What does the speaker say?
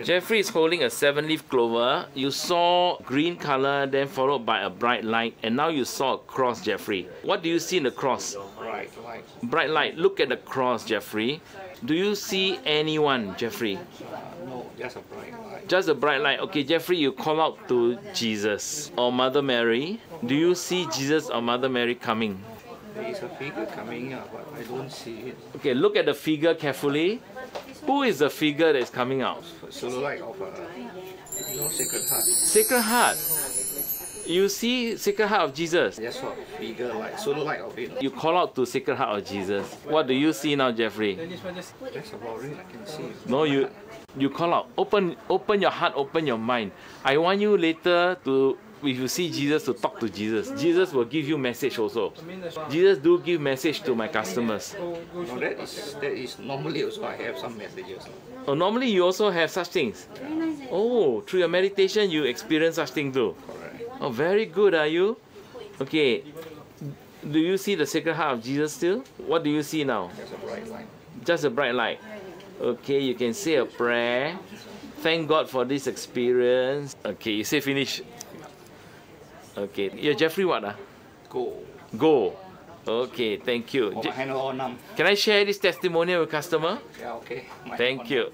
Jeffrey is holding a seven leaf clover. You saw green color, then followed by a bright light, and now you saw a cross, Jeffrey. What do you see in the cross? Bright light. Bright light. Look at the cross, Jeffrey. Do you see anyone, Jeffrey? No, just a bright light. Just a bright light. Okay, Jeffrey, you call out to Jesus or Mother Mary. Do you see Jesus or Mother Mary coming? There is a figure coming up, but I don't see it. Okay, look at the figure carefully. Who is the figure that is coming out? Silhouette of uh, a you Sacred Heart. Sacred Heart. You see Sacred Heart of Jesus. Sort of figure like silhouette of it. You call out to Sacred Heart of Jesus. What do you see now, Jeffrey? That's about it. I can see. No, you you call out. Open open your heart, open your mind. I want you later to if you see Jesus to talk to Jesus. Jesus will give you message also. Jesus do give message to my customers. No, that is that is normally also I have some messages. Oh, normally you also have such things. Eh? Oh, through your meditation you experience such thing too. Correct. Oh, very good, are you? Okay. Do you see the Sacred Heart of Jesus still? What do you see now? Just a bright light. Just a bright light. Okay, you can say a prayer. Thank God for this experience. Okay, you say finish. Okay, you're Jeffrey what? Ah? Go. Go. Okay, thank you. Oh. Can I share this testimonial with customer? Yeah, okay. My Thank you.